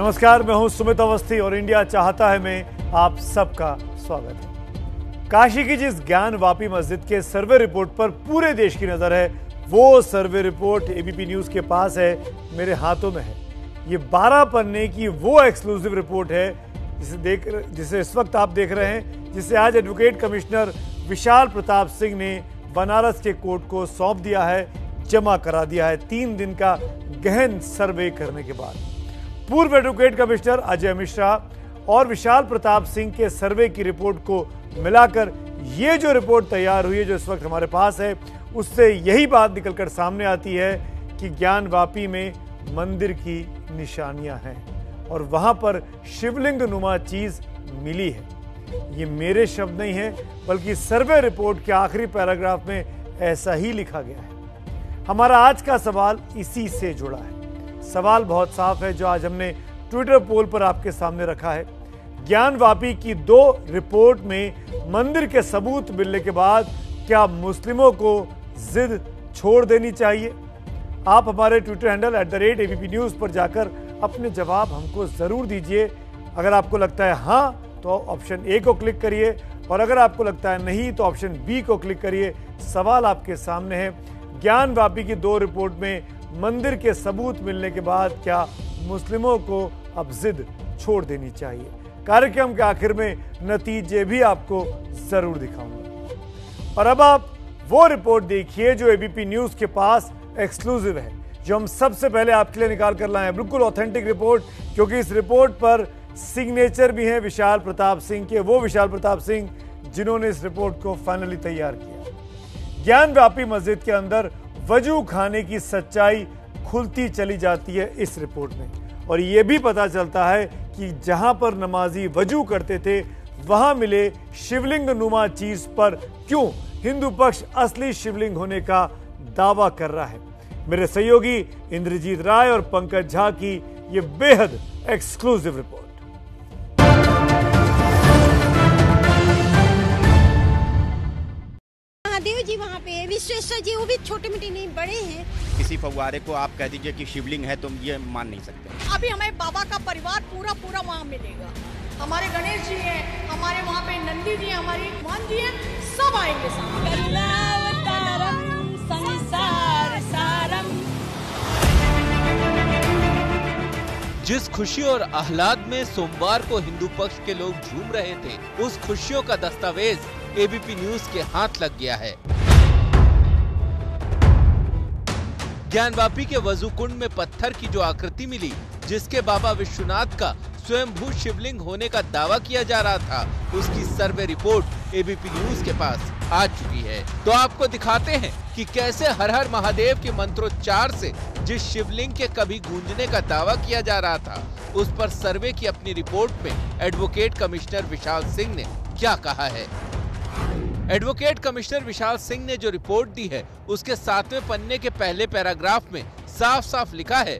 नमस्कार, मैं हूँ सुमित अवस्थी और इंडिया चाहता है मैं आप सबका स्वागत है। काशी की जिस ज्ञान वापी मस्जिद के सर्वे रिपोर्ट पर पूरे देश की नज़र है, वो सर्वे रिपोर्ट एबीपी न्यूज़ के पास है, मेरे हाथों में है। ये 12 पन्ने की वो एक्सक्लूसिव रिपोर्ट है, जिसे देख जिसे इस वक्त आप देख रहे हैं, जिसे आज एडवोकेट कमिश्नर विशाल प्रताप सिंह ने बनारस के कोर्ट को सौंप दिया है, जमा करा दिया है, तीन दिन का गहन सर्वे करने के बाद। पूर्व एडवोकेट कमिश्नर अजय मिश्रा और विशाल प्रताप सिंह के सर्वे की रिपोर्ट को मिलाकर ये जो रिपोर्ट तैयार हुई है, जो इस वक्त हमारे पास है, उससे यही बात निकलकर सामने आती है कि ज्ञान वापी में मंदिर की निशानियाँ हैं और वहाँ पर शिवलिंग नुमा चीज़ मिली है। ये मेरे शब्द नहीं है, बल्कि सर्वे रिपोर्ट के आखिरी पैराग्राफ में ऐसा ही लिखा गया है। हमारा आज का सवाल इसी से जुड़ा है। सवाल बहुत साफ़ है जो आज हमने ट्विटर पोल पर आपके सामने रखा है। ज्ञान वापी की दो रिपोर्ट में मंदिर के सबूत मिलने के बाद क्या मुस्लिमों को जिद छोड़ देनी चाहिए? आप हमारे Twitter handle at the rate ABP news पर जाकर अपने जवाब हमको ज़रूर दीजिए। अगर आपको लगता है हाँ तो ऑप्शन ए को क्लिक करिए। और अगर आपको लगता है नहीं तो ऑप्शन बी को क्लिक करिए। सवाल आपके सामने है। ज्ञान वापी की दो रिपोर्ट में मंदिर के सबूत मिलने के बाद क्या मुस्लिमों को अब जिद छोड़ देनी चाहिए? कार्यक्रम के आखिर में नतीजे भी आपको ज़रूर दिखाऊँगा। और अब आप वो रिपोर्ट देखिए जो एबीपी न्यूज़ के पास एक्सक्लूसिव है, जो हम सबसे पहले आपके लिए निकाल कर लाए हैं। बिल्कुल ऑथेंटिक रिपोर्ट क्योंकि इस रिपोर्ट पर सिग्नेचर भी है विशाल प्रताप सिंह के। वो विशाल प्रताप सिंह, जिन्होंने इस रिपोर्ट को फाइनली तैयार किया। ज्ञान व्यापी मस्जिद के अंदर वज़ू खाने की सच्चाई खुलती चली जाती है इस रिपोर्ट में। और यह भी पता चलता है कि जहाँ पर नमाजी वज़ू करते थे, वहाँ मिले शिवलिंग नुमा चीज़ पर क्यों हिंदू पक्ष असली शिवलिंग होने का दावा कर रहा है। मेरे सहयोगी इंद्रजीत राय और पंकज झा की ये बेहद एक्सक्लूसिव रिपोर्ट विश्वेश्वर जी वो भी छोटे मोटे नहीं बड़े हैं। किसी फव्वारे को आप कह दीजिए कि शिवलिंग है तुम ये मान नहीं सकते। अभी हमें बाबा का परिवार पूरा पूरा वहाँ मिलेगा। हमारे गणेश जी हैं हमारे वहाँ पे नंदी जी हैं हमारी मान जी हैं सब आएँगे साथ। जिस खुशी और आह्लाद में सोमवार को हिंदू पक्ष के लोग झूम रहे थे उस खुशियों का दस्तावेज़ एबीपी न्यूज़ के हाथ लग गया है। ज्ञानवापी के वज़ू कुंड में पत्थर की जो आकृति मिली, जिसके बाबा विश्वनाथ का स्वयंभू शिवलिंग होने का दावा किया जा रहा था, उसकी सर्वे रिपोर्ट एबीपी न्यूज़ के पास आ चुकी है। तो आपको दिखाते हैं कि कैसे हर हर महादेव के मंत्रोच्चार से जिस शिवलिंग के कभी गूंजने का दावा किया जा रहा था, उस पर सर्वे की अपनी रिपोर्ट में एडवोकेट कमिश्नर विशाल सिंह ने क्या कहा है। एडवोकेट कमिश्नर विशाल सिंह ने जो रिपोर्ट दी है, उसके सातवें पन्ने के पहले पैराग्राफ में साफ़ साफ़ लिखा है।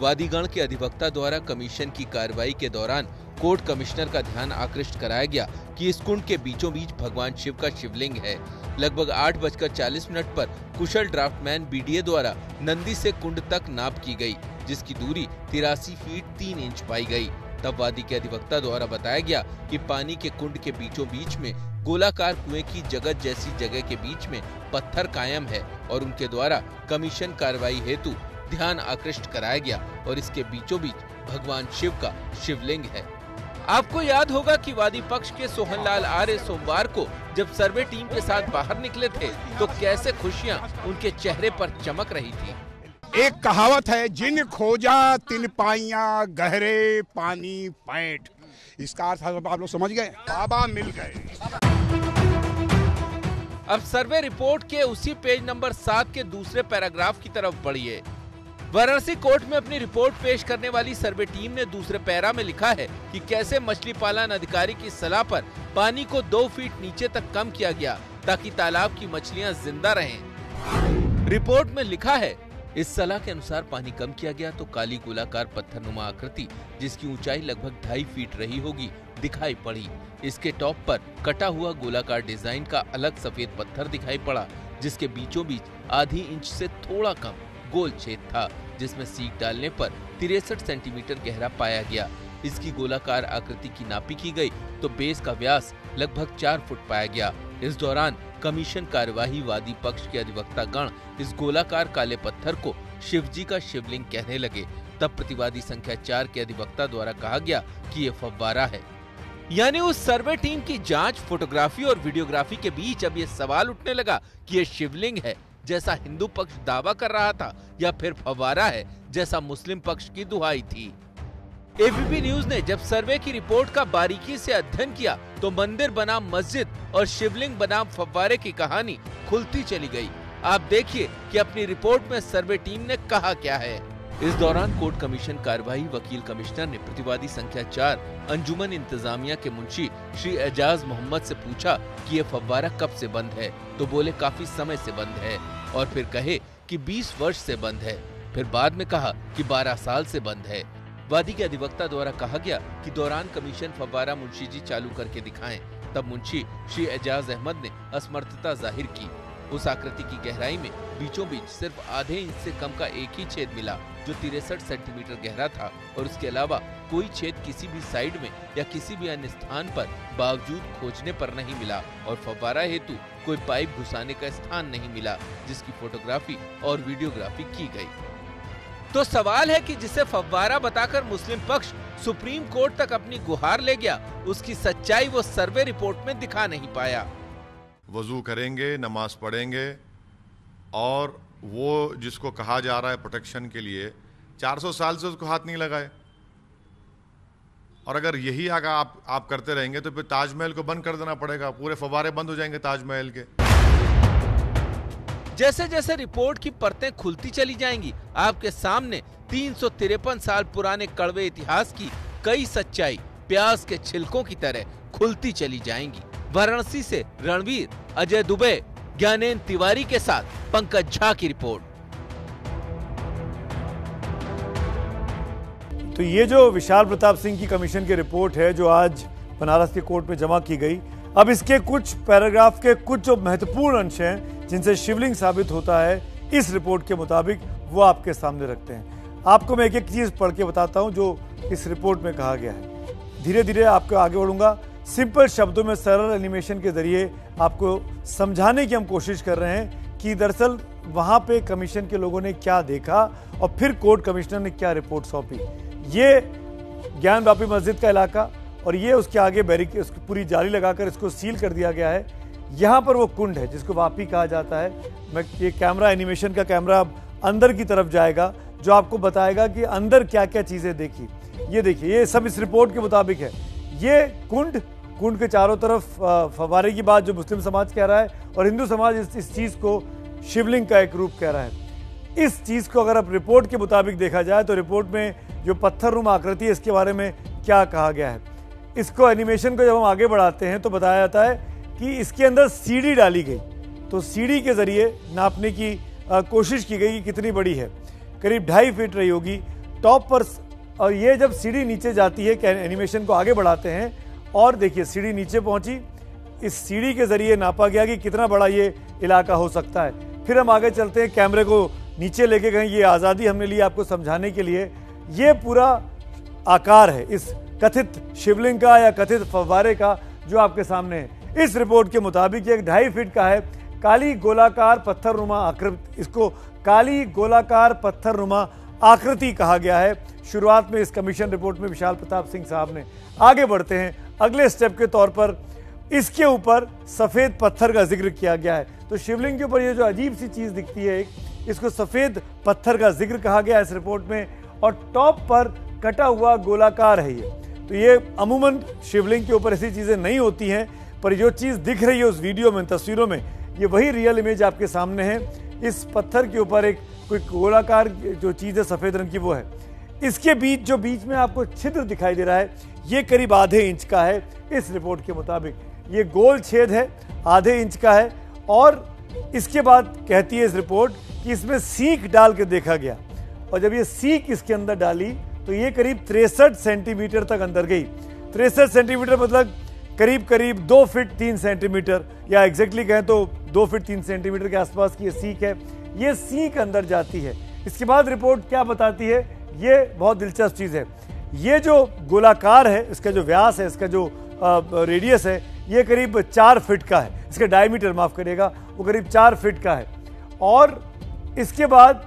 वादीगण के अधिवक्ता द्वारा कमीशन की कार्रवाई के दौरान कोर्ट कमिश्नर का ध्यान आकृष्ट कराया गया कि इस कुंड के बीचों बीच भगवान शिव का शिवलिंग है। लगभग आठ बजकर चालीस मिनट पर कुशल ड्राफ्टमैन बीडीए द्वारा नंदी से कुंड तक नाप की गई, जिसकी दूरी तिरासी फीट तीन इंच पाई गई। तब वादी के अधिवक्ता द्वारा बताया गया कि पानी के कुंड के बीचों बीच में गोलाकार कुएँ की जगत जैसी जगह के बीच में पत्थर कायम है और उनके द्वारा कमीशन कार्रवाई हेतु ध्यान आकृष्ट कराया गया और इसके बीचों बीच भगवान शिव का शिवलिंग है। आपको याद होगा कि वादी पक्ष के सोहनलाल आर्य सोमवार को जब सर्वे टीम के साथ बाहर निकले थे तो कैसे खुशियाँ उनके चेहरे पर चमक रही थी। एक कहावत है, जिन खोजा तिन पाइया, गहरे पानी पैठ इसका अर्थ आप लोग समझ गए? बाबा मिल गए। अब सर्वे रिपोर्ट के उसी पेज नंबर सात के दूसरे पैराग्राफ की तरफ़ बढ़िए वाराणसी कोर्ट में अपनी रिपोर्ट पेश करने वाली सर्वे टीम ने दूसरे पैरा में लिखा है कि कैसे मछली पालन अधिकारी की सलाह पर पानी को दो फीट नीचे तक कम किया गया, ताकि तालाब की मछलियाँ ज़िंदा रहें। रिपोर्ट में लिखा है, इस सलाह के अनुसार पानी कम किया गया तो काली गोलाकार पत्थरनुमा आकृति, जिसकी ऊंचाई लगभग ढाई फीट रही होगी दिखाई पड़ी। इसके टॉप पर कटा हुआ गोलाकार डिज़ाइन का अलग सफ़ेद पत्थर दिखाई पड़ा, जिसके बीचों बीच आधी इंच से थोड़ा कम गोल छेद था, जिसमें सीट डालने पर तिरसठ सेंटीमीटर गहरा पाया गया। इसकी गोलाकार आकृति की नापी की गई तो बेस का व्यास लगभग चार फुट पाया गया। इस दौरान कमीशन कार्यवाही वादी पक्ष के अधिवक्ता गण इस गोलाकार काले पत्थर को शिवजी का शिवलिंग कहने लगे। तब प्रतिवादी संख्या चार के अधिवक्ता द्वारा कहा गया कि ये फव्वारा है। यानी उस सर्वे टीम की जाँच, फोटोग्राफी और वीडियोग्राफी के बीच अब ये सवाल उठने लगा कि ये शिवलिंग है, जैसा हिंदू पक्ष दावा कर रहा था, या फिर फव्वारा है, जैसा मुस्लिम पक्ष की दुहाई थी। एबीपी न्यूज़ ने जब सर्वे की रिपोर्ट का बारीकी से अध्ययन किया तो मंदिर बनाम मस्जिद और शिवलिंग बनाम फव्वारे की कहानी खुलती चली गई। आप देखिए कि अपनी रिपोर्ट में सर्वे टीम ने कहा क्या है। इस दौरान कोर्ट कमीशन कार्यवाही, वकील कमिश्नर ने प्रतिवादी संख्या चार, अंजुमन इंतजामिया के मुंशी श्री एजाज मोहम्मद से पूछा कि ये फव्वारा कब से बंद है? तो बोले, काफ़ी समय से बंद है और फिर कहे कि 20 वर्ष से बंद है। फिर बाद में कहा कि 12 साल से बंद है। वादी के अधिवक्ता द्वारा कहा गया कि दौरान कमीशन फव्वारा मुंशी जी चालू करके दिखाएँ। तब मुंशी श्री एजाज अहमद ने असमर्थता ज़ाहिर की। उस आकृति की गहराई में बीचों बीच सिर्फ़ आधे इंच से कम का एक ही छेद मिला, जो तिरसठ सेंटीमीटर गहरा था और उसके अलावा कोई छेद किसी भी साइड में या किसी भी अन्य स्थान पर बावजूद खोजने पर नहीं मिला और फव्वारा हेतु कोई पाइप घुसाने का स्थान नहीं मिला, जिसकी फोटोग्राफी और वीडियोग्राफी की गई। तो सवाल है कि जिसे फव्वारा बताकर मुस्लिम पक्ष सुप्रीम कोर्ट तक अपनी गुहार ले गया, उसकी सच्चाई वो सर्वे रिपोर्ट में दिखा नहीं पाया। वज़ू करेंगे, नमाज़ पढ़ेंगे, और वो जिसको कहा जा रहा है प्रोटेक्शन के लिए 400 साल से उसको हाथ नहीं लगाए। और अगर यही आगे आप आप करते रहेंगे तो फिर ताजमहल को बंद कर देना पड़ेगा, पूरे फवारे बंद हो जाएँगे ताजमहल के। जैसे जैसे रिपोर्ट की परतें खुलती चली जाएँगी, आपके सामने तीन सौ तिरपन साल पुराने कड़वे इतिहास की कई सच्चाई प्याज के छिलकों की तरह खुलती चली जाएँगी। वाराणसी से रणवीर, अजय दुबे, ज्ञानेन तिवारी के साथ पंकज झा की रिपोर्ट। तो ये जो विशाल प्रताप सिंह की कमीशन की रिपोर्ट है, जो आज बनारस के कोर्ट में जमा की गई, अब इसके कुछ पैराग्राफ के कुछ जो महत्वपूर्ण अंश हैं, जिनसे शिवलिंग साबित होता है, इस रिपोर्ट के मुताबिक वो आपके सामने रखते हैं। आपको मैं एक एक चीज़ पढ़ के बताता हूँ, जो इस रिपोर्ट में कहा गया है। धीरे धीरे आपको आगे बढ़ूँगा। सिंपल शब्दों में सरल एनिमेशन के ज़रिए आपको समझाने की हम कोशिश कर रहे हैं कि दरअसल वहाँ पे कमीशन के लोगों ने क्या देखा और फिर कोर्ट कमिश्नर ने क्या रिपोर्ट सौंपी। ये ज्ञान वापी मस्जिद का इलाका और ये उसके आगे बैरिक उसकी पूरी जाली लगाकर इसको सील कर दिया गया है। यहाँ पर वो कुंड है, जिसको वापी कहा जाता है। मैं, ये कैमरा, एनिमेशन का कैमरा अंदर की तरफ़ जाएगा, जो आपको बताएगा कि अंदर क्या क्या चीज़ें देखी। ये देखिए, ये सब इस रिपोर्ट के मुताबिक है। ये कुंड कुंड के चारों तरफ़ फवारे की बात जो मुस्लिम समाज कह रहा है और हिंदू समाज इस, इस चीज़ को शिवलिंग का एक रूप कह रहा है। इस चीज़ को अगर आप रिपोर्ट के मुताबिक देखा जाए तो रिपोर्ट में जो पत्थर रूम आकृति है इसके बारे में क्या कहा गया है? इसको एनिमेशन को जब हम आगे बढ़ाते हैं तो बताया जाता है कि इसके अंदर सीढ़ी डाली गई। तो सीढ़ी के ज़रिए नापने की आ, कोशिश की गई कि कितनी बड़ी है। करीब ढाई फीट रही होगी। टॉप पर और ये जब सीढ़ी नीचे जाती है एनिमेशन को आगे बढ़ाते हैं और देखिए, सीढ़ी नीचे पहुँची। इस सीढ़ी के ज़रिए नापा गया कि कितना बड़ा ये इलाका हो सकता है। फिर हम आगे चलते हैं, कैमरे को नीचे लेके गए। ये आज़ादी हमने ली आपको समझाने के लिए। ये पूरा आकार है इस कथित शिवलिंग का या कथित फव्वारे का जो आपके सामने है। इस रिपोर्ट के मुताबिक एक ढाई फीट का है। काली गोलाकार पत्थर नुमा आकृति, इसको काली गोलाकार पत्थर नुमा आकृति कहा गया है। शुरुआत में इस कमीशन रिपोर्ट में विशाल प्रताप सिंह साहब ने आगे बढ़ते हैं। अगले स्टेप के तौर पर इसके ऊपर सफ़ेद पत्थर का ज़िक्र किया गया है। तो शिवलिंग के ऊपर ये जो अजीब सी चीज़ दिखती है, एक, इसको सफ़ेद पत्थर का ज़िक्र कहा गया इस रिपोर्ट में, और टॉप पर कटा हुआ गोलाकार है ये। तो ये अमूमन शिवलिंग के ऊपर ऐसी चीज़ें नहीं होती हैं, पर जो चीज़ दिख रही है उस वीडियो में, तस्वीरों में, ये वही रियल इमेज आपके सामने है। इस पत्थर के ऊपर एक कोई गोलाकार जो चीज़ है सफ़ेद रंग की, वो है। इसके बीच, जो बीच में आपको छिद्र दिखाई दे रहा है, ये करीब आधे इंच का है। इस रिपोर्ट के मुताबिक ये गोल छेद है, आधे इंच का है और इसके बाद कहती है इस रिपोर्ट कि इसमें सीख डाल के देखा गया। और जब ये सीख इसके अंदर डाली तो ये करीब तिरसठ सेंटीमीटर तक अंदर गई। तिरसठ सेंटीमीटर मतलब करीब करीब दो फिट तीन सेंटीमीटर, या एग्जैक्टली कहें तो दो फिट तीन सेंटीमीटर के आसपास की ये सीख है। ये सीख अंदर जाती है। इसके बाद रिपोर्ट क्या बताती है ये बहुत दिलचस्प चीज़ है। ये जो गोलाकार है, इसका जो व्यास है, इसका जो रेडियस है, ये करीब चार फिट का है। इसका डायमीटर माफ़ करिएगा, वो करीब चार फिट का है। और इसके बाद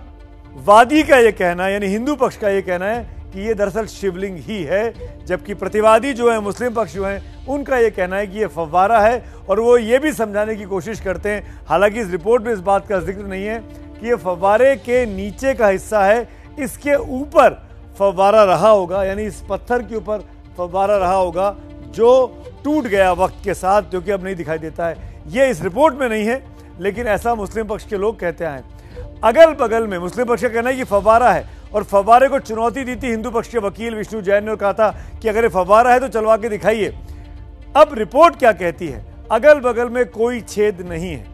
वादी का ये कहना यानी हिंदू पक्ष का ये कहना है कि ये दरअसल शिवलिंग ही है, जबकि प्रतिवादी जो है, मुस्लिम पक्ष जो हैं, उनका ये कहना है कि ये फव्वारा है और वो ये भी समझाने की कोशिश करते हैं। हालाँकि इस रिपोर्ट में इस बात का ज़िक्र नहीं है कि ये फव्वारे के नीचे का हिस्सा है इसके ऊपर फवारा रहा होगा, यानी इस पत्थर के ऊपर फव्वारा रहा होगा, जो टूट गया वक्त के साथ, जो कि अब नहीं दिखाई देता है। ये इस रिपोर्ट में नहीं है, लेकिन ऐसा मुस्लिम पक्ष के लोग कहते हैं। अगल बगल में मुस्लिम पक्ष का कहना है कि फवारा है, और फव्वारे को चुनौती दी थी हिंदू पक्ष के वकील विष्णु जैन ने कहा था कि अगर ये फवारा है तो चलवा के दिखाइए। अब रिपोर्ट क्या कहती है? अगल बगल में कोई छेद नहीं है।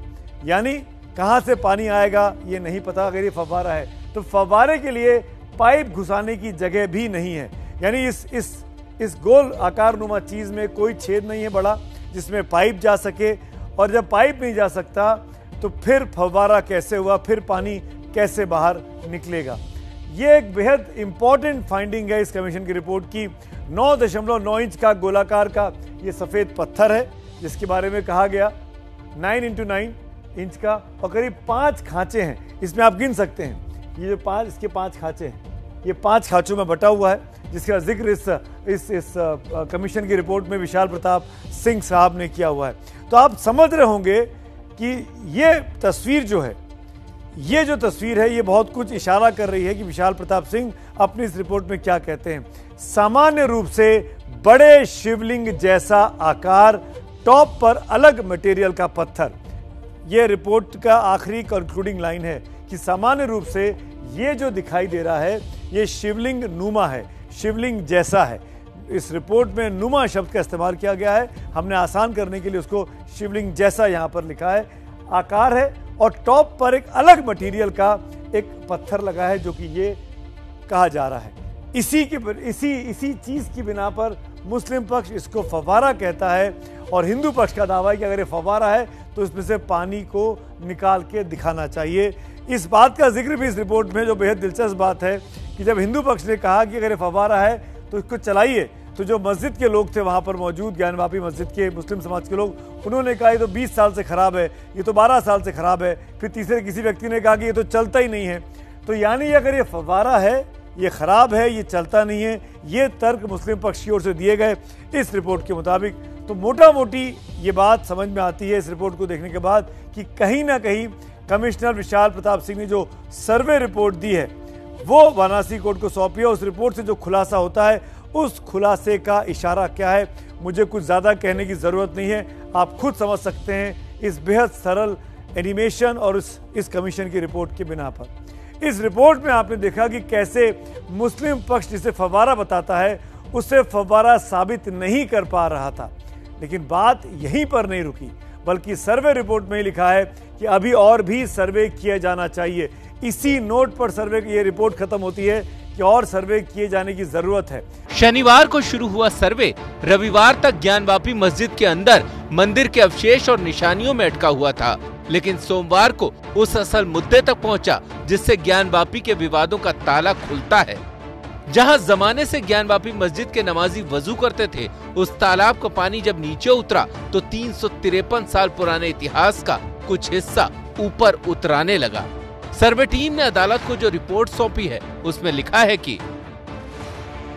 यानी कहाँ से पानी आएगा, ये नहीं पता, अगर ये फवारा है तो फव्वारे के लिए पाइप घुसाने की जगह भी नहीं है। यानी इस इस इस गोल आकार नुमा चीज़ में कोई छेद नहीं है बड़ा, जिसमें पाइप जा सके। और जब पाइप नहीं जा सकता तो फिर फव्वारा कैसे हुआ, फिर पानी कैसे बाहर निकलेगा? ये एक बेहद इंपॉर्टेंट फाइंडिंग है इस कमीशन की रिपोर्ट की। नौ दशमलव नौ इंच का गोलाकार का ये सफ़ेद पत्थर है, जिसके बारे में कहा गया। नाइन इंटू नाइन इंच का, और करीब पाँच खांचे हैं। इसमें आप गिन सकते हैं। ये जो पाँच, इसके पाँच खांचे हैं। ये पाँच खांचों में बटा हुआ है, जिसका ज़िक्र इस इस इस कमीशन की रिपोर्ट में विशाल प्रताप सिंह साहब ने किया हुआ है। तो आप समझ रहे होंगे कि ये तस्वीर जो है, ये जो तस्वीर है, ये बहुत कुछ इशारा कर रही है कि विशाल प्रताप सिंह अपनी इस रिपोर्ट में क्या कहते हैं। सामान्य रूप से बड़े शिवलिंग जैसा आकार, टॉप पर अलग मटेरियल का पत्थर। ये रिपोर्ट का आखिरी कंक्लूडिंग लाइन है। कि सामान्य रूप से ये जो दिखाई दे रहा है, ये शिवलिंग नुमा है, शिवलिंग जैसा है। इस रिपोर्ट में नुमा शब्द का इस्तेमाल किया गया है। हमने आसान करने के लिए उसको शिवलिंग जैसा यहाँ पर लिखा है। आकार है और टॉप पर एक अलग मटेरियल का एक पत्थर लगा है जो कि ये कहा जा रहा है। इसी के इसी इसी चीज़ की बिना पर मुस्लिम पक्ष इसको फवारा कहता है और हिंदू पक्ष का दावा है कि अगर ये फवारा है तो इसमें से पानी को निकाल के दिखाना चाहिए। इस बात का ज़िक्र भी इस रिपोर्ट में, जो बेहद दिलचस्प बात है, कि जब हिंदू पक्ष ने कहा कि अगर फवारा है तो इसको चलाइए। तो जो मस्जिद के लोग थे, वहाँ पर मौजूद ज्ञानवापी मस्जिद के मुस्लिम समाज के लोग, उन्होंने कहा, ये तो 20 साल से ख़राब है, ये तो 12 साल से ख़राब है। फिर तीसरे किसी व्यक्ति ने कहा कि ये तो चलता ही नहीं है। तो यानी अगर ये फवारा है, ये ख़राब है, ये चलता नहीं है, ये तर्क मुस्लिम पक्ष की ओर से दिए गए इस रिपोर्ट के मुताबिक। तो मोटा मोटी ये बात समझ में आती है इस रिपोर्ट को देखने के बाद, कि कहीं ना कहीं कमिश्नर विशाल प्रताप सिंह ने जो सर्वे रिपोर्ट दी है, वो वाराणसी कोर्ट को सौंपी है। उस रिपोर्ट से जो खुलासा होता है, उस खुलासे का इशारा क्या है, मुझे कुछ ज़्यादा कहने की ज़रूरत नहीं है। आप खुद समझ सकते हैं इस बेहद सरल एनिमेशन और इस इस कमीशन की रिपोर्ट के बिना पर। इस रिपोर्ट में आपने देखा कि कैसे मुस्लिम पक्ष जिसे फवारा बताता है, उसे फवारा साबित नहीं कर पा रहा था। लेकिन बात यहीं पर नहीं रुकी। बल्कि सर्वे रिपोर्ट में ही लिखा है कि अभी और भी सर्वे किया जाना चाहिए। इसी नोट पर सर्वे की ये रिपोर्ट खत्म होती है कि और सर्वे किए जाने की ज़रूरत है। शनिवार को शुरू हुआ सर्वे। रविवार तक ज्ञानवापी मस्जिद के अंदर मंदिर के अवशेष और निशानियों में अटका हुआ था। लेकिन सोमवार को उस असल मुद्दे तक पहुँचा, जिससे ज्ञानवापी के विवादों का ताला खुलता है। जहाँ जमाने से ज्ञानवापी मस्जिद के नमाजी वज़ू करते थे, उस तालाब का पानी जब नीचे उतरा तो तीन सौ तिरपन साल पुराने इतिहास का कुछ हिस्सा ऊपर उतराने लगा। सर्वे टीम ने अदालत को जो रिपोर्ट सौंपी है, उसमें लिखा है कि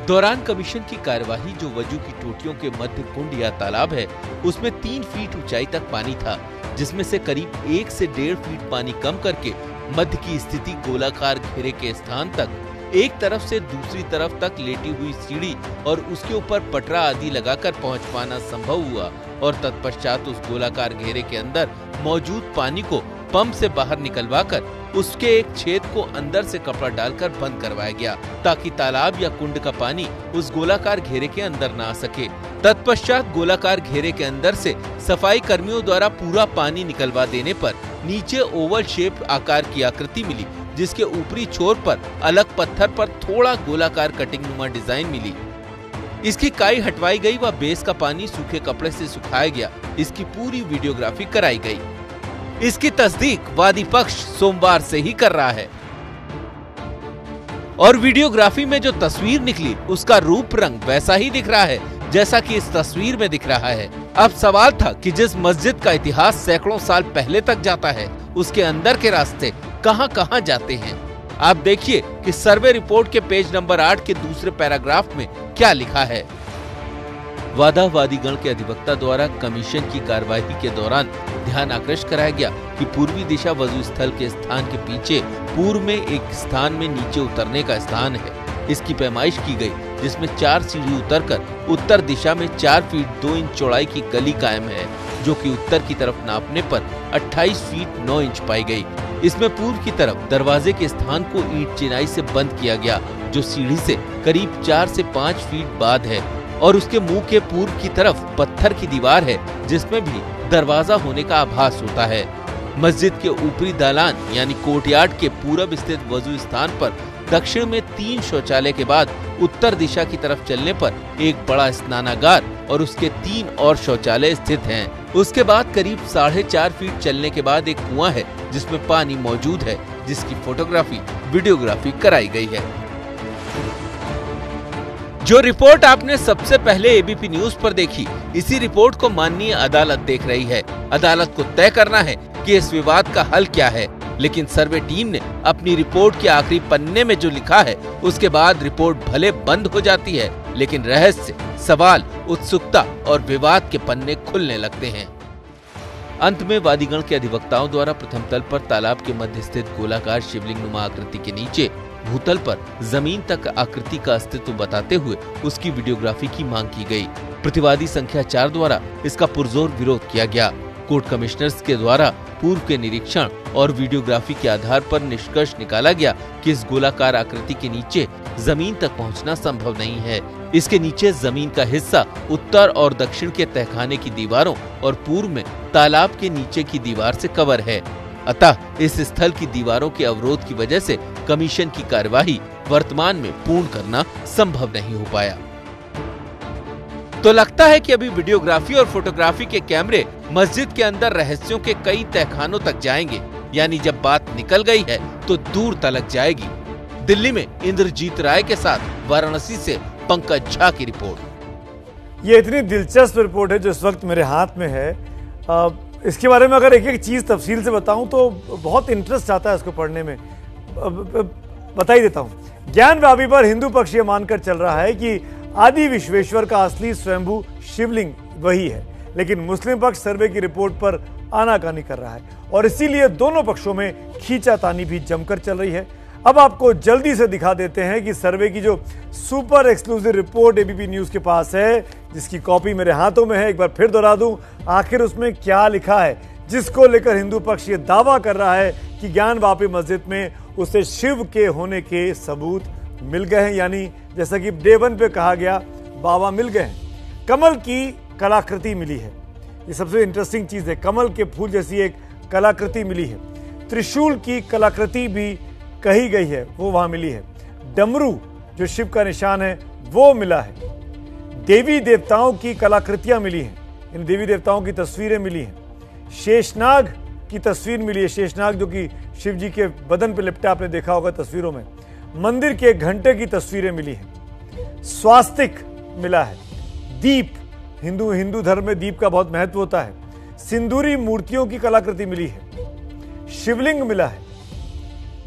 दौरान कमीशन की कार्यवाही जो वज़ू की टोटियों के मध्य कुंड या तालाब है, उसमें तीन फीट ऊंचाई तक पानी था, जिसमें से करीब एक से डेढ़ फीट पानी कम करके मध्य की स्थिति गोलाकार घेरे के स्थान तक एक तरफ़ से दूसरी तरफ़ तक लेटी हुई सीढ़ी और उसके ऊपर पटरा आदि लगाकर पहुँच पाना संभव हुआ और तत्पश्चात उस गोलाकार घेरे के अंदर मौजूद पानी को पंप से बाहर निकलवाकर उसके एक छेद को अंदर से कपड़ा डालकर बंद करवाया गया, ताकि तालाब या कुंड का पानी उस गोलाकार घेरे के अंदर न आ सके। तत्पश्चात गोलाकार घेरे के अंदर से सफ़ाई कर्मियों द्वारा पूरा पानी निकलवा देने पर नीचे ओवल शेप आकार की आकृति मिली जिसके ऊपरी छोर पर अलग पत्थर पर थोड़ा गोलाकार कटिंग नुमा डिज़ाइन मिली। इसकी काई हटवाई गई व बेस का पानी सूखे कपड़े से सुखाया गया। इसकी पूरी वीडियोग्राफी कराई गई। इसकी तस्दीक वादी पक्ष सोमवार से ही कर रहा है। और वीडियोग्राफी में जो तस्वीर निकली, उसका रूप रंग वैसा ही दिख रहा है, जैसा कि इस तस्वीर में दिख रहा है। अब सवाल था कि जिस मस्जिद का इतिहास सैकड़ों साल पहले तक जाता है, उसके अंदर के रास्ते कहाँ कहाँ जाते हैं। आप देखिए कि सर्वे रिपोर्ट के पेज नंबर आठ के दूसरे पैराग्राफ में क्या लिखा है। वादावादीगण के अधिवक्ता द्वारा कमीशन की कार्यवाही के दौरान ध्यान आकृष्ट कराया गया कि पूर्वी दिशा वज़ू स्थल के स्थान के पीछे पूर्व में एक स्थान में नीचे उतरने का स्थान है। इसकी पैमाइश की गई जिसमें चार सीढ़ी उतरकर उत्तर दिशा में चार फीट दो इंच चौड़ाई की गली कायम है, जो कि उत्तर की तरफ़ नापने पर 28 फीट 9 इंच पाई गई। इसमें पूर्व की तरफ़ दरवाजे के स्थान को ईट चिनाई से बंद किया गया, जो सीढ़ी से करीब चार से पाँच फीट बाद है, और उसके मुँह के पूर्व की तरफ़ पत्थर की दीवार है, जिसमें भी दरवाज़ा होने का आभास होता है। मस्जिद के ऊपरी दालान, यानी कोर्टयार्ड के पूरब स्थित वज़ू स्थान पर दक्षिण में तीन शौचालय के बाद उत्तर दिशा की तरफ़ चलने पर एक बड़ा स्नानागार और उसके तीन और शौचालय स्थित हैं। उसके बाद करीब साढ़े चार फीट चलने के बाद एक कुआँ है, जिसमें पानी मौजूद है, जिसकी फोटोग्राफी, वीडियोग्राफी कराई गई है। जो रिपोर्ट आपने सबसे पहले एबीपी न्यूज़ पर देखी, इसी रिपोर्ट को माननीय अदालत देख रही है। अदालत को तय करना है कि इस विवाद का हल क्या है। लेकिन सर्वे टीम ने अपनी रिपोर्ट के आखिरी पन्ने में जो लिखा है, उसके बाद रिपोर्ट भले बंद हो जाती है, लेकिन रहस्य, सवाल, उत्सुकता और विवाद के पन्ने खुलने लगते हैं अंत में वादीगण के अधिवक्ताओं द्वारा प्रथम तल पर तालाब के मध्य स्थित गोलाकार शिवलिंग नुमा आकृति के नीचे, भूतल पर ज़मीन तक आकृति का अस्तित्व बताते हुए उसकी वीडियोग्राफी की मांग की गई। प्रतिवादी संख्या चार द्वारा इसका पुरजोर विरोध किया गया कोर्ट कमिश्नर्स के द्वारा पूर्व के निरीक्षण और वीडियोग्राफी के आधार पर निष्कर्ष निकाला गया कि इस गोलाकार आकृति के नीचे ज़मीन तक पहुँचना संभव नहीं है। इसके नीचे ज़मीन का हिस्सा उत्तर और दक्षिण के तहखाने की दीवारों और पूर्व में तालाब के नीचे की दीवार से कवर है। अतः इस स्थल की दीवारों के अवरोध की वजह से कमीशन की कार्यवाही वर्तमान में पूर्ण करना संभव नहीं हो पाया। तो लगता है कि अभी वीडियोग्राफी और फोटोग्राफी के कैमरे मस्जिद के अंदर रहस्यों के कई तहखानों तक जाएँगे। यानी जब बात निकल गई है तो दूर तलक जाएगी। दिल्ली में इंद्रजीत राय के साथ वाराणसी से पंकज झा की रिपोर्ट। ये इतनी दिलचस्प रिपोर्ट है जो इस वक्त मेरे हाथ में है। इसके बारे में अगर एक एक चीज़ तफसील से बताऊँ तो बहुत इंटरेस्ट आता है इसको पढ़ने में। बता ही देता हूँ। ज्ञान व्यापी पर हिंदू पक्ष ये मानकर चल रहा है कि आदि विश्वेश्वर का असली स्वयंभू शिवलिंग वही है, लेकिन मुस्लिम पक्ष सर्वे की रिपोर्ट पर आनाकानी कर रहा है और इसीलिए दोनों पक्षों में खींचातानी भी जमकर चल रही है। अब आपको जल्दी से दिखा देते हैं कि सर्वे की जो super exclusive report ABP news के पास है, जिसकी कॉपी मेरे हाथों में है, एक बार फिर दोहरा दूँ, आखिर उसमें क्या लिखा है, जिसको लेकर हिंदू पक्ष ये दावा कर रहा है कि ज्ञान वापी मस्जिद में उसे शिव के होने के सबूत मिल गए हैं, यानी जैसा कि डे वन पे कहा गया, बाबा मिल गए हैं। कमल की कलाकृति मिली है। ये सबसे इंटरेस्टिंग चीज़ है, कमल के फूल जैसी एक कलाकृति मिली है। त्रिशूल की कलाकृति भी कही गई है, वो वहाँ मिली है। डमरू, जो शिव का निशान है, वो मिला है। देवी देवताओं की कलाकृतियाँ मिली हैं, इन देवी देवताओं की तस्वीरें मिली हैं। शेषनाग की तस्वीर मिली है, शेषनाग जो कि शिव जी के बदन पर लिपटा आपने देखा होगा तस्वीरों में। मंदिर के घंटे की तस्वीरें मिली हैं। स्वास्तिक मिला है। दीप, हिंदू हिंदू धर्म में दीप का बहुत महत्व होता है। सिंदूरी मूर्तियों की कलाकृति मिली है। शिवलिंग मिला है।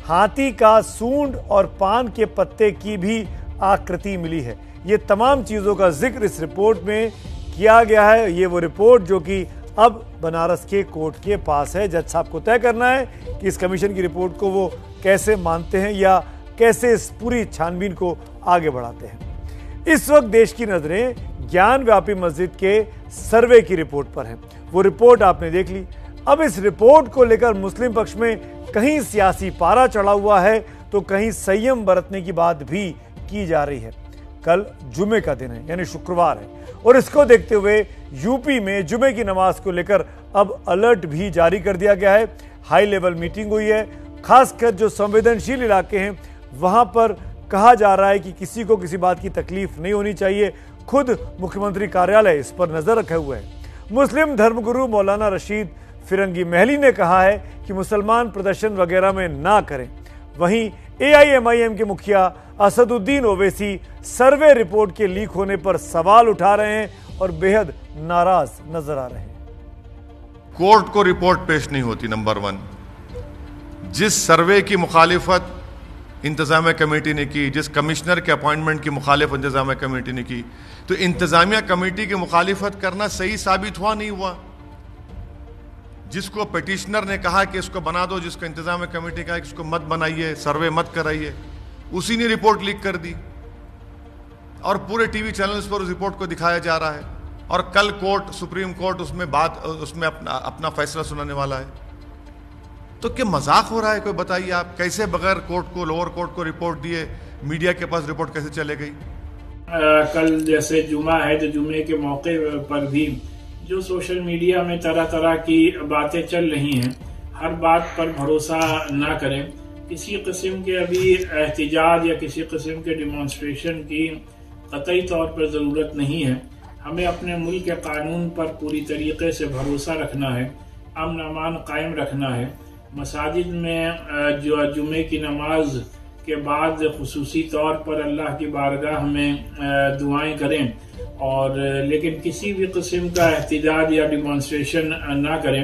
हाथी का सूंड और पान के पत्ते की भी आकृति मिली है। ये तमाम चीज़ों का ज़िक्र इस रिपोर्ट में किया गया है। ये वो रिपोर्ट जो कि अब बनारस के कोर्ट के पास है। जज साहब को तय करना है कि इस कमीशन की रिपोर्ट को वो कैसे मानते हैं या कैसे इस पूरी छानबीन को आगे बढ़ाते हैं। इस वक्त देश की नज़रें ज्ञान व्यापी मस्जिद के सर्वे की रिपोर्ट पर है। वो रिपोर्ट आपने देख ली। अब इस रिपोर्ट को लेकर मुस्लिम पक्ष में कहीं सियासी पारा चढ़ा हुआ है तो कहीं संयम बरतने की बात भी की जा रही है। कल जुमे का दिन है, यानी शुक्रवार है। और इसको देखते हुए यूपी में जुमे की नमाज़ को लेकर अब अलर्ट भी जारी कर दिया गया है। हाई लेवल मीटिंग हुई है। खासकर जो संवेदनशील इलाके हैं वहाँ पर कहा जा रहा है कि किसी को किसी बात की तकलीफ़ नहीं होनी चाहिए। खुद मुख्यमंत्री कार्यालय इस पर नज़र रखे हुए है। मुस्लिम धर्मगुरु मौलाना रशीद फिरंगी महली ने कहा है कि मुसलमान प्रदर्शन वगैरह में ना करें। वहीं एआईएमआईएम के मुखिया असदुद्दीन ओवैसी सर्वे रिपोर्ट के लीक होने पर सवाल उठा रहे हैं और बेहद नाराज़ नज़र आ रहे हैं। कोर्ट को रिपोर्ट पेश नहीं होती, नंबर वन। जिस सर्वे की मुखालिफत इंतजामिया कमेटी ने की, जिस कमिश्नर के अपॉइंटमेंट की मुखालिफ इंतज़ाम कमेटी ने की। तो इंतजामिया कमेटी की मुखालिफत करना सही साबित हुआ, नहीं हुआ? जिसको पिटिशनर ने कहा कि इसको बना दो, जिसको इंतज़ाम कमेटी कहा कि इसको मत बनाइए, सर्वे मत कराइए, उसी ने रिपोर्ट लीक कर दी। और पूरे टीवी चैनल्स पर उस रिपोर्ट को दिखाया जा रहा है। और कल कोर्ट, सुप्रीम कोर्ट उसमें बात, उसमें अपना अपना फैसला सुनाने वाला है। तो क्या मज़ाक हो रहा है? कोई बताइए आप, कैसे बगैर कोर्ट को लोअर कोर्ट को रिपोर्ट दिए मीडिया के पास रिपोर्ट कैसे चले गई? कल जैसे जुमा है तो जुमे के मौके पर भी जो सोशल मीडिया में तरह तरह की बातें चल रही हैं, हर बात पर भरोसा ना करें। किसी किस्म के अभी एहतजाज या किसी किस्म के डिमॉन्स्ट्रेशन की कतई तौर पर ज़रूरत नहीं है। हमें अपने मुल्क के कानून पर पूरी तरीके से भरोसा रखना है अमन अमान कायम रखना है। मसाजिद में जो जुमे की नमाज़ के बाद खसूसी तौर पर अल्लाह की बारगाह में दुआएँ करें और, लेकिन किसी भी किस्म का एहतजाज या डिमॉन्स्ट्रेशन ना करें।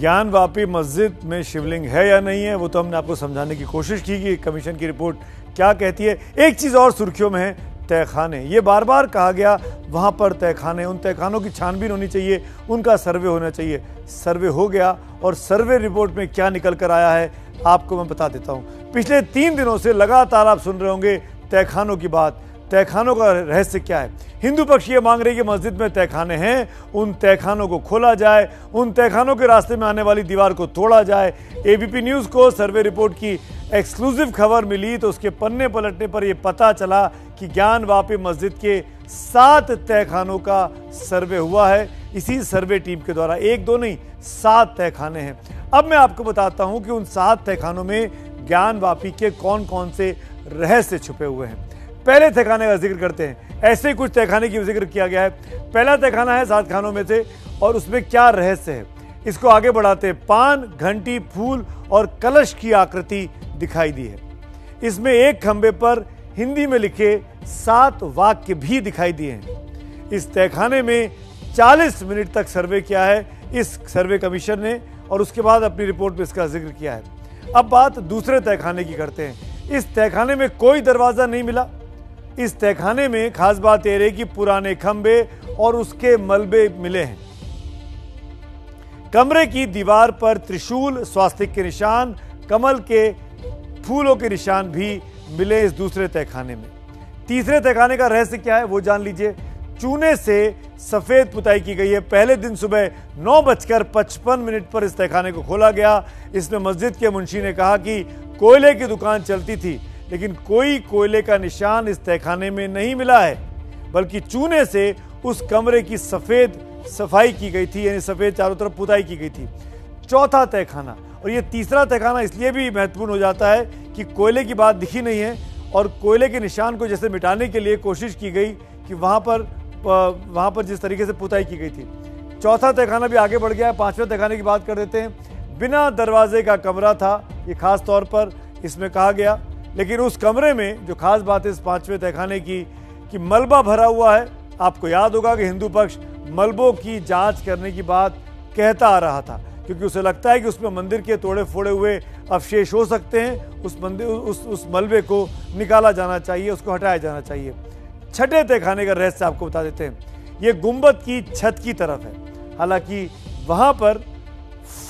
ज्ञान वापी मस्जिद में शिवलिंग है या नहीं है, वो तो हमने आपको समझाने की कोशिश की कि कमीशन की रिपोर्ट क्या कहती है। एक चीज़ और सुर्खियों में है तहखाने। ये बार बार कहा गया, वहाँ पर तहखाने, उन तहखानों की छानबीन होनी चाहिए, उनका सर्वे होना चाहिए। सर्वे हो गया और सर्वे रिपोर्ट में क्या निकल कर आया है, आपको मैं बता देता हूँ। पिछले तीन दिनों से लगातार आप सुन रहे होंगे तहखानों की बात। तहखानों का रहस्य क्या है? हिंदू पक्ष ये मांग रही कि मस्जिद में तहखाने हैं, उन तहखानों को खोला जाए, उन तहखानों के रास्ते में आने वाली दीवार को तोड़ा जाए। एबीपी न्यूज़ को सर्वे रिपोर्ट की एक्सक्लूसिव खबर मिली तो उसके पन्ने पलटने पर यह पता चला कि ज्ञान वापी मस्जिद के सात तहखानों का सर्वे हुआ है। इसी सर्वे टीम के द्वारा एक दो नहीं, सात तहखाने हैं। अब मैं आपको बताता हूँ कि उन सात तहखानों में ज्ञान वापी के कौन कौन से रहस्य छुपे हुए हैं। पहले तहखाने का ज़िक्र करते हैं। ऐसे कुछ तहखाने की ज़िक्र किया गया है। पहला तहखाना है सात खानों में से और उसमें क्या रहस्य है? इसको आगे बढ़ाते हैं। पान, घंटी, फूल और कलश की आकृति दिखाई दी है। इसमें एक खंबे पर हिंदी में लिखे सात वाक्य भी दिखाई दिए हैं। इस तहखाने में 40 मिनट तक सर्वे किया है। इस सर्वे कमीशन ने और उसके बाद अपनी रिपोर्ट में इसका ज़िक्र किया है। अब बात दूसरे तहखाने की करते हैं। इस तहखाने में कोई दरवाज़ा नहीं मिला। इस तहखाने में खास बात यह रही कि पुराने खंबे और उसके मलबे मिले हैं। कमरे की दीवार पर त्रिशूल, स्वास्तिक के निशान, कमल के फूलों के निशान भी मिले इस दूसरे तहखाने में। तीसरे तहखाने का रहस्य क्या है, वो जान लीजिए। चूने से सफ़ेद पुताई की गई है। पहले दिन सुबह नौ बजकर पचपन मिनट पर इस तहखाने को खोला गया। इसमें मस्जिद के मुंशी ने कहा कि कोयले की दुकान चलती थी। लेकिन कोई कोयले का निशान इस तहखाने में नहीं मिला है, बल्कि चूने से उस कमरे की सफ़ेद सफ़ाई की गई थी, यानी सफ़ेद चारों तरफ़ पुताई की गई थी। चौथा तहखाना, और ये तीसरा तहखाना इसलिए भी महत्वपूर्ण हो जाता है कि कोयले की बात दिखी नहीं है, और कोयले के निशान को जैसे मिटाने के लिए कोशिश की गई कि वहाँ पर वहाँ पर जिस तरीके से पुताई की गई थी। चौथा तहखाना भी आगे बढ़ गया है, पाँचवें तहखाने की बात कर देते हैं। बिना दरवाजे का कमरा था, ये खास तौर पर इसमें कहा गया लेकिन उस कमरे में जो खास बात है इस पाँचवें तहखाने की, कि मलबा भरा हुआ है, आपको याद होगा कि हिंदू पक्ष मलबों की जाँच करने की बात कहता आ रहा था, क्योंकि उसे लगता है कि उसमें मंदिर के तोड़े फोड़े हुए अवशेष हो सकते हैं, उस मंदिर उस उस मलबे को निकाला जाना चाहिए, उसको हटाया जाना चाहिए। छठे तहखाने का रहस्य आपको बता देते हैं। ये गुंबद की छत की तरफ़ है। हालाँकि वहाँ पर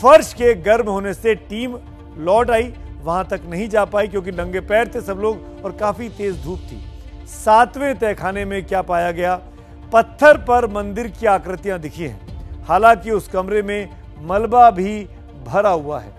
फर्श के गर्म होने से टीम लौट आई वहाँ तक नहीं जा पाई क्योंकि नंगे पैर थे सब लोग और काफ़ी तेज धूप थी। सातवें तहखाने में क्या पाया गया? पत्थर पर मंदिर की आकृतियाँ दिखी हैं। हालाँकि उस कमरे में मलबा भी भरा हुआ है।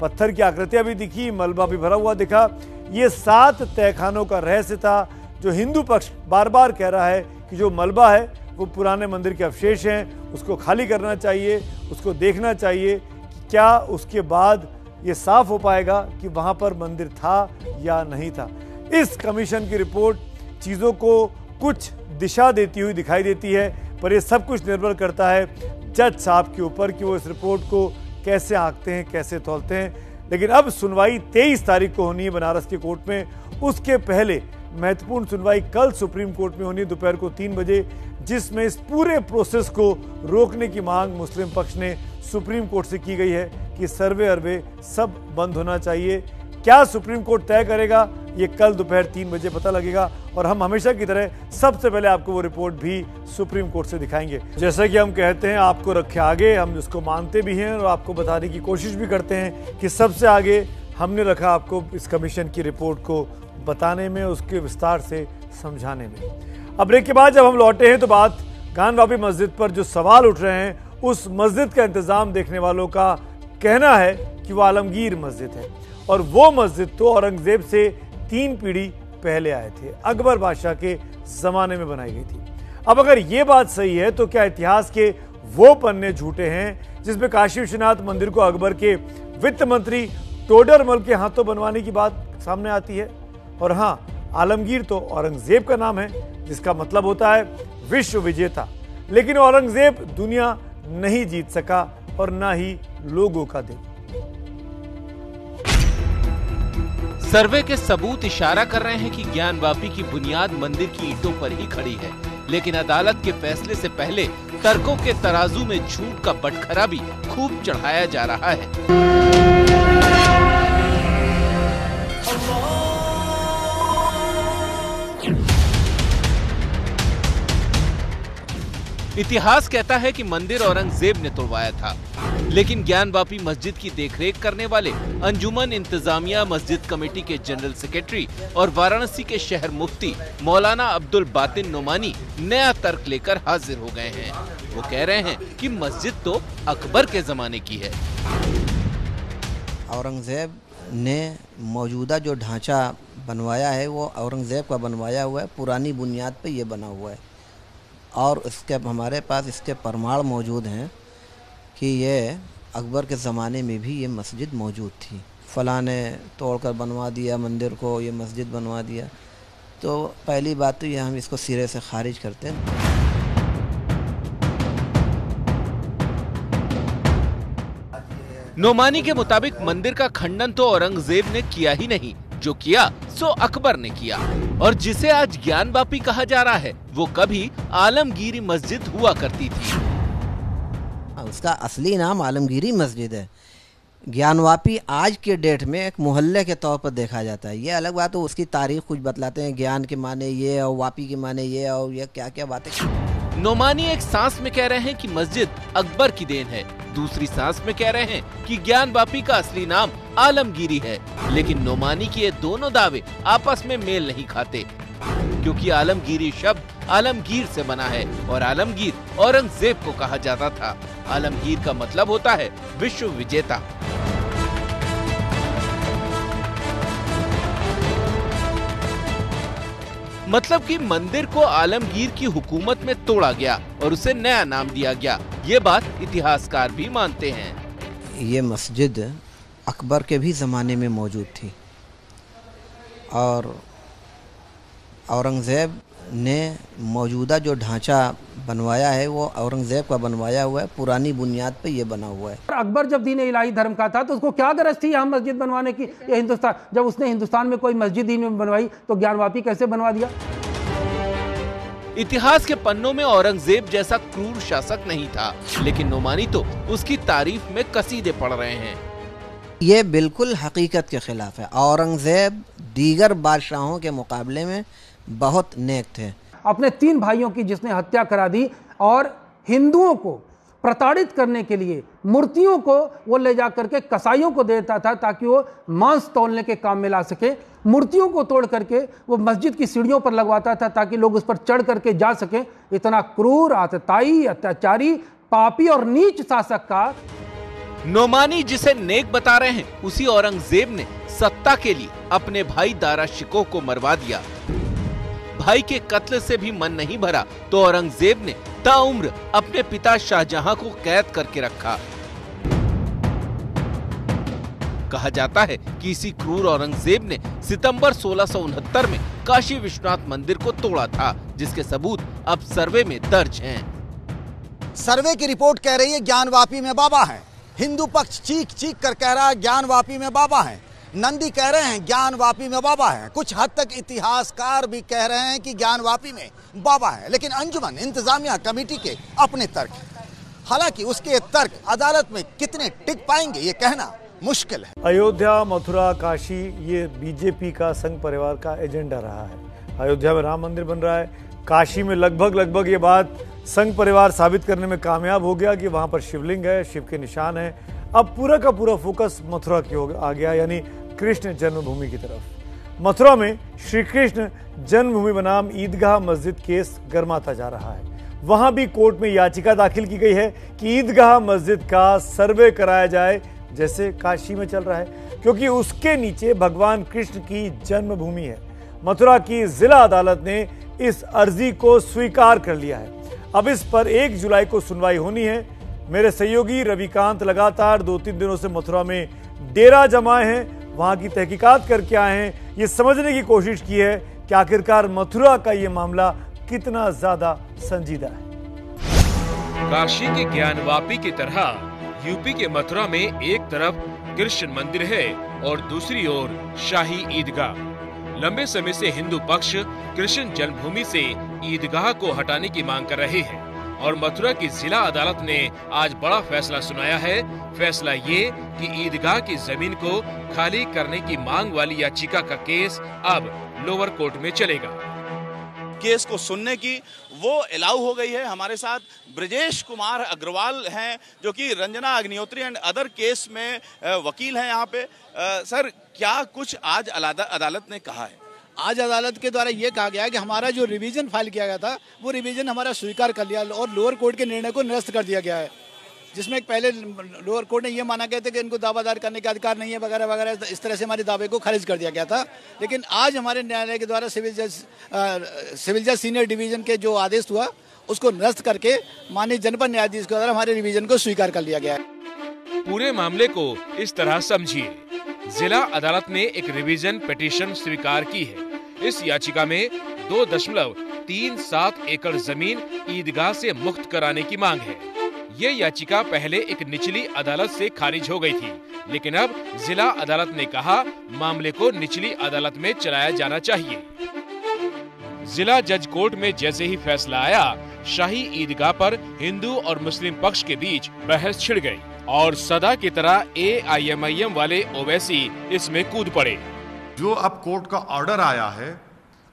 पत्थर की आकृतियाँ भी दिखी, मलबा भी भरा हुआ दिखा। ये सात तहखानों का रहस्य था जो हिंदू पक्ष बार बार कह रहा है कि जो मलबा है, वो पुराने मंदिर के अवशेष हैं, उसको खाली करना चाहिए, उसको देखना चाहिए कि क्या उसके बाद ये साफ़ हो पाएगा कि वहाँ पर मंदिर था या नहीं था। इस कमीशन की रिपोर्ट चीज़ों को कुछ दिशा देती हुई दिखाई देती है, पर यह सब कुछ निर्भर करता है जज साहब के ऊपर कि वो इस रिपोर्ट को कैसे आंकते हैं, कैसे तोलते हैं। लेकिन अब सुनवाई तेईस तारीख को होनी है बनारस के कोर्ट में। उसके पहले महत्वपूर्ण सुनवाई कल सुप्रीम कोर्ट में होनी दोपहर को तीन बजे, जिसमें इस पूरे प्रोसेस को रोकने की मांग मुस्लिम पक्ष ने सुप्रीम कोर्ट से की गई है कि सर्वे अरवे सब बंद होना चाहिए। क्या सुप्रीम कोर्ट तय करेगा? ये कल दोपहर तीन बजे पता लगेगा और हम हमेशा की तरह सबसे पहले आपको वो रिपोर्ट भी सुप्रीम कोर्ट से दिखाएँगे। जैसा कि हम कहते हैं, आपको रखे आगे, हम इसको मानते भी हैं और आपको बताने की कोशिश भी करते हैं कि सबसे आगे हमने रखा आपको इस कमीशन की रिपोर्ट को बताने में, उसके विस्तार से समझाने में। अब ब्रेक के बाद जब हम लौटे हैं तो बात गानवापी मस्जिद पर जो सवाल उठ रहे हैं उस मस्जिद का इंतज़ाम देखने वालों का कहना है कि वो आलमगीर मस्जिद है। और वो मस्जिद तो औरंगज़ेब से तीन पीढ़ी पहले आए थे। अकबर बादशाह के जमाने में बनाई गई थी। अब अगर ये बात सही है तो क्या इतिहास के वो पन्ने झूठे हैं जिसमें काशी विश्वनाथ मंदिर को अकबर के वित्त मंत्री टोडरमल के हाथों बनवाने की बात सामने आती है? और हाँ आलमगीर तो औरंगज़ेब का नाम है, जिसका मतलब होता है विश्व विजेता। लेकिन औरंगज़ेब दुनिया नहीं जीत सका और ना ही लोगों का दिल। सर्वे के सबूत इशारा कर रहे हैं कि ज्ञान वापी की बुनियाद मंदिर की ईंटों पर ही खड़ी है, लेकिन अदालत के फैसले से पहले तर्कों के तराजू में झूठ का बटखरा भी खूब चढ़ाया जा रहा है। इतिहास कहता है कि मंदिर औरंगज़ेब ने तोड़वाया था। लेकिन ज्ञान वापी मस्जिद की देखरेख करने वाले अंजुमन इंतजामिया मस्जिद कमेटी के जनरल सेक्रेटरी और वाराणसी के शहर मुफ्ती मौलाना अब्दुल बातिन नोमानी नया तर्क लेकर हाजिर हो गए हैं। वो कह रहे हैं कि मस्जिद तो अकबर के जमाने की है। औरंगज़ेब ने मौजूदा जो ढांचा बनवाया है, वो औरंगज़ेब का बनवाया हुआ है। पुरानी बुनियाद पर यह बना हुआ है। और इसके, हमारे पास इसके प्रमाण मौजूद हैं कि ये अकबर के ज़माने में भी ये मस्जिद मौजूद थी। फलां ने तोड़ कर बनवा दिया, मंदिर को, ये मस्जिद बनवा दिया। तो पहली बात तो ये हम इसको सिरे से खारिज करते हैं। नोमानी के मुताबिक मंदिर का खंडन तो औरंगज़ेब ने किया ही नहीं। जो किया सो अकबर ने किया। और जिसे आज ज्ञान बापी कहा जा रहा है वो कभी आलमगीरी मस्जिद हुआ करती थी। उसका असली नाम आलमगीरी मस्जिद है। ज्ञानवापी आज के डेट में एक मोहल्ले के तौर पर देखा जाता है। ये अलग बात है उसकी तारीख कुछ बतलाते हैं। ज्ञान के माने ये और वापी के माने ये और ये क्या क्या बातें नोमानी एक सांस में कह रहे हैं कि मस्जिद अकबर की देन है। दूसरी सांस में कह रहे हैं कि ज्ञान बापी का असली नाम आलमगीरी है। लेकिन नोमानी के ये दोनों दावे आपस में मेल नहीं खाते। क्योंकि आलमगीरी शब्द आलमगीर से बना है और आलमगीर औरंगज़ेब को कहा जाता था। आलमगीर का मतलब होता है विश्व विजेता। मतलब कि मंदिर को आलमगीर की हुकूमत में तोड़ा गया और उसे नया नाम दिया गया। ये बात इतिहासकार भी मानते हैं। ये मस्जिद अकबर के भी ज़माने में मौजूद थी। और औरंगज़ेब ने मौजूदा जो ढांचा बनवाया है वो औरंगज़ेब का बनवाया हुआ है। पुरानी बुनियाद पे ये बना हुआ है। अकबर जब दीन इलाही धर्म का था तो उसको क्या गरज थी यहाँ मस्जिद बनवाने की? ये हिंदुस्तान जब उसने हिंदुस्तान में कोई मस्जिद दीन में बनवाई तो ज्ञानवापी कैसे बनवा दिया? इतिहास के पन्नों में औरंगज़ेब जैसा क्रूर शासक नहीं था लेकिन नोमानी तो उसकी तारीफ़ में कसीदे पड़ रहे हैं। ये बिल्कुल हकीकत के खिलाफ है। औरंगज़ेब दीगर बादशाहों के मुकाबले में बहुत नेक थे। अपने तीन भाइयों की जिसने हत्या करा दी और हिंदुओं को प्रताड़ित करने के लिए मूर्तियों को वो ले जा करके कसाईयों को देता था ताकि वो मांस तोलने के काम में ला सके। मूर्तियों को तोड़ करके वो मस्जिद की सीढ़ियों पर लगवाता था ताकि लोग उस पर चढ़ करके जा सकें। इतना क्रूर, आतताई, अत्याचारी, पापी और नीच शासक का नोमानी जिसे नेक बता रहे हैं, उसी औरंगज़ेब ने सत्ता के लिए अपने भाई दारा शिकोह को मरवा दिया। भाई के कत्ल से भी मन नहीं भरा तो औरंगज़ेब ने ताउम्र अपने पिता शाहजहां को कैद करके रखा। कहा जाता है कि इसी क्रूर औरंगज़ेब ने सितंबर सोलह में काशी विश्वनाथ मंदिर को तोड़ा था, जिसके सबूत अब सर्वे में दर्ज हैं। सर्वे की रिपोर्ट कह रही है, ज्ञानवापी में बाबा है। हिंदू पक्ष चीख चीख कर कह रहा है, ज्ञान वापी में बाबा है। नंदी कह रहे हैं, ज्ञान वापी में बाबा है। कुछ हद तक इतिहासकार भी कह रहे हैं कि ज्ञान वापी में बाबा है, लेकिन अंजुमन इंतजामिया कमेटी के अपने तर्क हालाँकि उसके तर्क अदालत में कितने टिक पाएँगे, ये कहना मुश्किल है। अयोध्या, मथुरा, काशी, ये बीजेपी का संघ परिवार का एजेंडा रहा है। अयोध्या में राम मंदिर बन रहा है। काशी में लगभग लगभग ये बात संघ परिवार साबित करने में कामयाब हो गया कि वहाँ पर शिवलिंग है, शिव के निशान है। अब पूरा का पूरा फोकस मथुरा की आ गया, यानी कृष्ण जन्मभूमि की तरफ़। मथुरा में श्री कृष्ण जन्मभूमि बनाम ईदगाह मस्जिद केस गर्माता जा रहा है। वहाँ भी कोर्ट में याचिका दाखिल की गई है कि ईदगाह मस्जिद का सर्वे कराया जाए, जैसे काशी में चल रहा है, क्योंकि उसके नीचे भगवान कृष्ण की जन्मभूमि है। मथुरा की जिला अदालत ने इस अर्जी को स्वीकार कर लिया है। अब इस पर एक जुलाई को सुनवाई होनी है। मेरे सहयोगी रविकांत लगातार दो तीन दिनों से मथुरा में डेरा जमाए हैं, वहाँ की तहकीकात करके आए हैं। ये समझने की कोशिश की है कि आखिरकार मथुरा का ये मामला कितना ज़्यादा संजीदा है। काशी के ज्ञानवापी की तरह यूपी के मथुरा में एक तरफ़ कृष्ण मंदिर है और दूसरी ओर शाही ईदगाह। लंबे समय से हिंदू पक्ष कृष्ण जन्मभूमि से ईदगाह को हटाने की मांग कर रहे हैं और मथुरा की जिला अदालत ने आज बड़ा फैसला सुनाया है। फैसला ये कि ईदगाह की ज़मीन को खाली करने की मांग वाली याचिका का केस अब लोअर कोर्ट में चलेगा। केस को सुनने की वो अलाउ हो गई है। हमारे साथ ब्रजेश कुमार अग्रवाल हैं, जो कि Ranjana Agnihotri and other case में वकील हैं यहाँ पे। सर, क्या कुछ आज अदालत ने कहा है? आज अदालत के द्वारा ये कहा गया है कि हमारा जो रिवीजन फ़ाइल किया गया था, वो रिवीजन हमारा स्वीकार कर लिया और लोअर कोर्ट के निर्णय को निरस्त कर दिया गया है। जिसमें पहले लोअर कोर्ट ने यह माना गया था कि इनको दावादार करने का अधिकार नहीं है, वगैरह वगैरह, इस तरह से हमारे दावे को खारिज कर दिया गया था। लेकिन आज हमारे न्यायालय के द्वारा सिविल जज सिविल जज सीनियर डिवीज़न के जो आदेश हुआ, उसको निरस्त करके माननीय जनपद न्यायाधीश के द्वारा हमारे रिवीजन को स्वीकार कर लिया गया है। पूरे मामले को इस तरह समझिए। जिला अदालत ने एक रिवीजन पिटीशन स्वीकार की है। इस याचिका में दो दशमलव तीन सात एकड़ ज़मीन ईदगाह से मुक्त कराने की मांग है। ये याचिका पहले एक निचली अदालत से खारिज हो गई थी, लेकिन अब जिला अदालत ने कहा, मामले को निचली अदालत में चलाया जाना चाहिए। जिला जज कोर्ट में जैसे ही फैसला आया, शाही ईदगाह पर हिंदू और मुस्लिम पक्ष के बीच बहस छिड़ गई और सदा की तरह ए आई एम आई एम वाले ओवैसी इसमें कूद पड़े। जो अब कोर्ट का ऑर्डर आया है,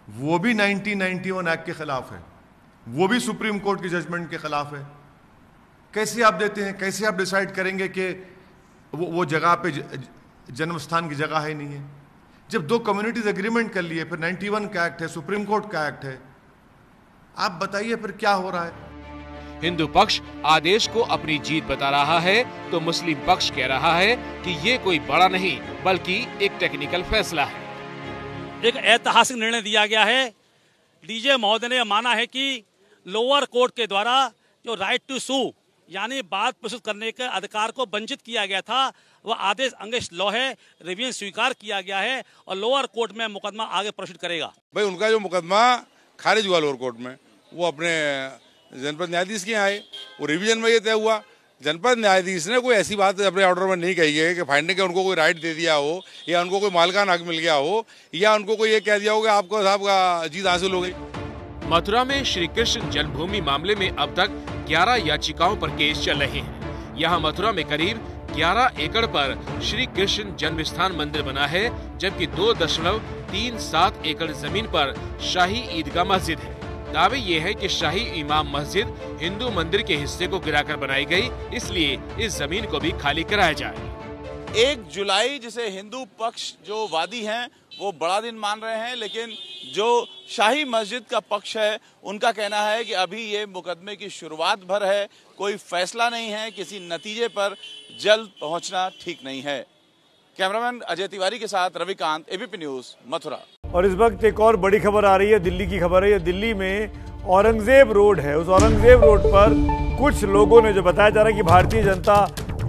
वो भी 1991 एक्ट के खिलाफ है। वो भी सुप्रीम कोर्ट की जजमेंट के खिलाफ है। कैसे आप देते हैं? कैसे आप डिसाइड करेंगे कि वो वो जगह पे जन्म स्थान की जगह है नहीं है? जब दो कम्युनिटीज एग्रीमेंट कर लिए फिर 91 का एक्ट है सुप्रीम कोर्ट का एक्ट है। आप बताइए फिर क्या हो रहा है? हिंदू पक्ष आदेश को अपनी जीत बता रहा है तो मुस्लिम पक्ष कह रहा है कि ये कोई बड़ा नहीं बल्कि एक टेक्निकल फैसला है। एक ऐतिहासिक निर्णय दिया गया है। डीजे महोदय ने माना है कि लोअर कोर्ट के द्वारा जो राइट टू सू यानी बात प्रस्तुत करने के अधिकार को वंचित किया गया था। वह आदेश अंगेश लॉ है रिवीजन स्वीकार किया गया है और लोअर कोर्ट में मुकदमा आगे प्रोसीड करेगा। भाई उनका जो मुकदमा खारिज हुआ लोअर कोर्ट में वो अपने जनपद न्यायाधीश के आए। वो रिवीजन में ये तय हुआ। जनपद न्यायाधीश ने कोई ऐसी बात अपने ऑर्डर में नहीं कही है कि फाइंडिंग के उनको कोई राइट दे दिया हो या उनको कोई मालकान हक मिल गया हो या उनको कोई ये कह दिया हो कि आपको साहब का जीत हासिल हो गई। मथुरा में श्री कृष्ण जन्मभूमि मामले में अब तक 11 याचिकाओं पर केस चल रहे हैं। यहाँ मथुरा में करीब 11 एकड़ पर श्री कृष्ण जन्म स्थान मंदिर बना है, जबकि दो दशमलव तीन सात एकड़ ज़मीन पर शाही ईदगाह मस्जिद है। दावे ये है कि शाही इमाम मस्जिद हिंदू मंदिर के हिस्से को गिराकर बनाई गई, इसलिए इस ज़मीन को भी खाली कराया जाए। एक जुलाई जिसे हिंदू पक्ष जो वादी हैं वो बड़ा दिन मान रहे हैं, लेकिन जो शाही मस्जिद का पक्ष है, उनका कहना है कि अभी ये मुकदमे की शुरुआत भर है, कोई फैसला नहीं है, किसी नतीजे पर जल्द पहुँचना ठीक नहीं है। कैमरामैन अजय तिवारी के साथ रविकांत, एबीपी न्यूज़, मथुरा। और इस वक्त एक और बड़ी खबर आ रही है, दिल्ली की खबर है, ये दिल्ली में औरंगज़ेब रोड है। उस औरंगज़ेब रोड पर कुछ लोगों ने जो बताया जा रहा है कि भारतीय जनता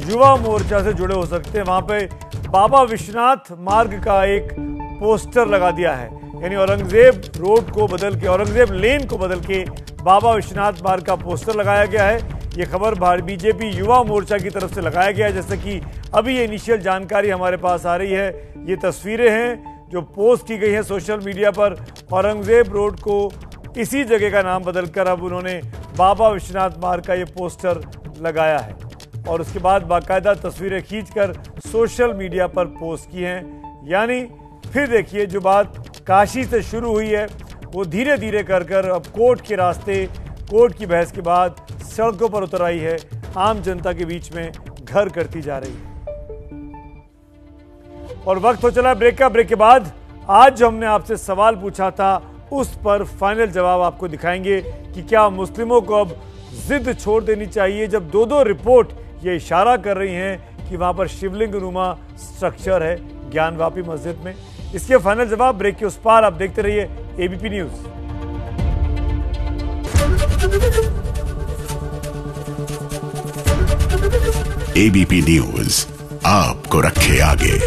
युवा मोर्चा से जुड़े हो सकते हैं। वहाँ पे बाबा विश्वनाथ मार्ग का एक पोस्टर लगा दिया है। यानी औरंगज़ेब रोड को बदल के, औरंगज़ेब लेन को बदल के बाबा विश्वनाथ मार्ग का पोस्टर लगाया गया है। ये खबर बीजेपी युवा मोर्चा की तरफ़ से लगाया गया है, जैसे कि अभी ये इनिशियल जानकारी हमारे पास आ रही है। ये तस्वीरें हैं जो पोस्ट की गई है सोशल मीडिया पर। औरंगज़ेब रोड को इसी जगह का नाम बदलकर अब उन्होंने बाबा विश्वनाथ मार्ग का ये पोस्टर लगाया है। और उसके बाद बाकायदा तस्वीरें खींचकर सोशल मीडिया पर पोस्ट की हैं। यानी फिर देखिए, जो बात काशी से शुरू हुई है, वो धीरे धीरे कर कर अब कोर्ट के रास्ते, कोर्ट की बहस के बाद सड़कों पर उतर आई है। आम जनता के बीच में घर करती जा रही है। और वक्त हो चला ब्रेक का। ब्रेक के बाद आज जो हमने आपसे सवाल पूछा था, उस पर फाइनल जवाब आपको दिखाएँगे कि क्या मुस्लिमों को अब जिद छोड़ देनी चाहिए, जब दो दो रिपोर्ट ये इशारा कर रही हैं कि वहाँ पर शिवलिंग नुमा स्ट्रक्चर है, ज्ञानवापी मस्जिद में। इसके फाइनल जवाब ब्रेक के उस पार आप देखते रहिए एबीपी न्यूज़ एबीपी न्यूज़ आपको रखे आगे।